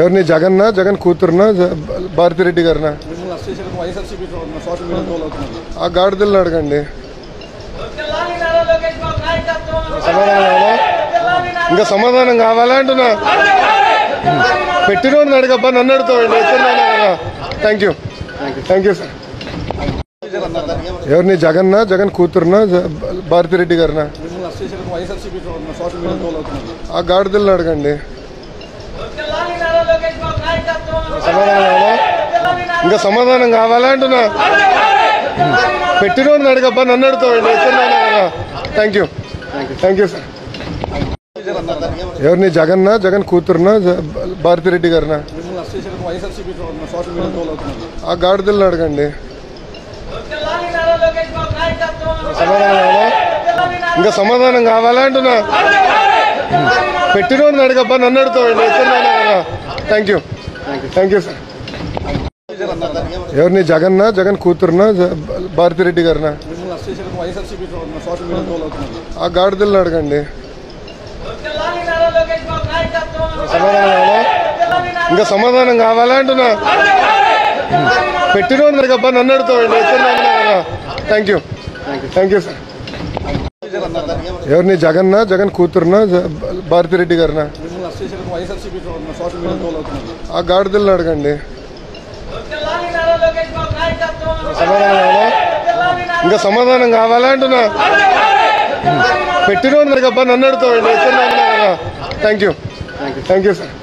ఎవరిని? జగన్నా? జగన్ కూతురునా? భారతిరెడ్డి గారినా? ఆ గాడిదలను అడగండి. ఇంకా సమాధానం కావాలా అంటున్నా? పెట్టినోడిని అడగబ్బా నన్ను అడుగుతామండి thank you thank you sir ఎవరిని? జగన్నా? జగన్ కూతురునా? భారతిరెడ్డి గారినా? ఆ గాడిదలను అడగండి. ఇంకా సమాధానం కావాలా అంటున్నా? పెట్టినోడిని అడగబ్బా నన్ను అడుగుతావు thank you thank you sir ఎవరిని? జగన్నా? జగన్ కూతురునా? భారతిరెడ్డి గారినా? ఆ గాడిదల్ని అడగండి. ఇంకా సమాధానం కావాలా అంటున్నా? పెట్టినోడిని అడగబ్బా నన్ను అడుగుతావు thank you. Thank you sir. ఎవరిని? జగన్నా? జగన్ కూతురునా? భారతిరెడ్డి గారినా? ఆ గాడిదల్ని అడగండి. ఇంకా సమాధానం కావాలా అంటున్నా? పెట్టినోడిని అడగబ్బా నన్ను అడుగుతావండి thank you. Thank you sir. ఎవరిని? జగన్నా? జగన్ కూతురునా? భారతిరెడ్డి గారినా? ఆ గాడిదలను అడగండి. కావాలా ఇంకా సమాధానం కావాలా అంటున్నా? పెట్టిన అడగబ్బా నన్ను అడుగుతావండి thank you thank you sir